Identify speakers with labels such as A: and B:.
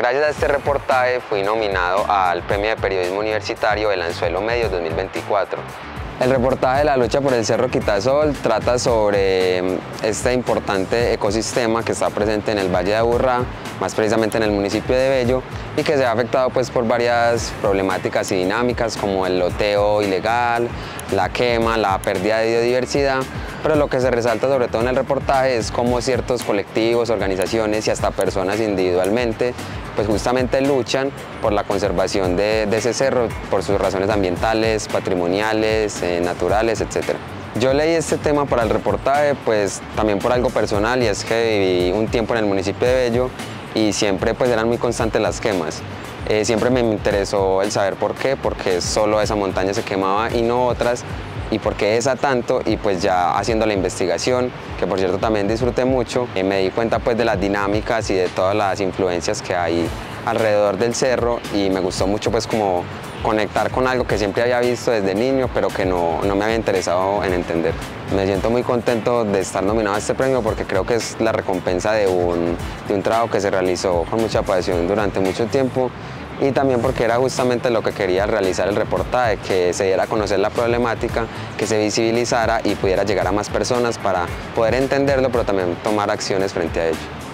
A: Gracias a este reportaje fui nominado al Premio de Periodismo Universitario El Anzuelo Medio 2024. El reportaje de la lucha por el Cerro Quitasol trata sobre mm, este importante ecosistema que está presente en el Valle de Aburrá, más precisamente en el municipio de Bello, y que se ha afectado pues, por varias problemáticas y dinámicas como el loteo ilegal, la quema, la pérdida de biodiversidad, pero lo que se resalta sobre todo en el reportaje es cómo ciertos colectivos, organizaciones y hasta personas individualmente pues justamente luchan por la conservación de, ese cerro, por sus razones ambientales, patrimoniales, eh, naturales, etc. Yo leí este tema para el reportaje, pues también por algo personal y es que viví un tiempo en el municipio de Bello y siempre pues eran muy constantes las quemas. Eh, siempre me interesó el saber por qué, porque solo esa montaña se quemaba y no otras, y por qué esa tanto, y pues ya haciendo la investigación, que por cierto también disfruté mucho, eh, me di cuenta pues de las dinámicas y de todas las influencias que hay alrededor del cerro y me gustó mucho pues como conectar con algo que siempre había visto desde niño, pero que no, no, me había interesado en entender. Me siento muy contento de estar nominado a este premio porque creo que es la recompensa de un, de un trabajo que se realizó con mucha pasión durante mucho tiempo y también porque era justamente lo que quería realizar el reportaje, que se diera a conocer la problemática, que se visibilizara y pudiera llegar a más personas para poder entenderlo, pero también tomar acciones frente a ello.